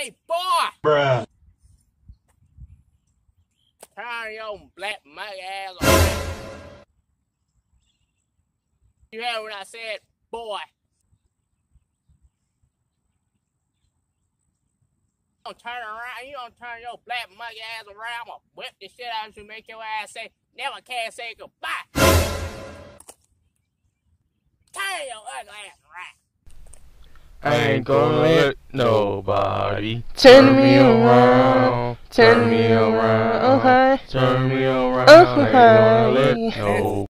Hey, boy! Bruh. Turn your black mug ass around. You heard what I said, boy. You don't turn around, you don't turn your black mug ass around, I'm gonna whip the shit out of you, make your ass say, never can say goodbye. Turn your ugly ass around. I ain't gonna let nobody turn me around, turn me around, oh, turn me oh, around. I ain't gonna let Okay. no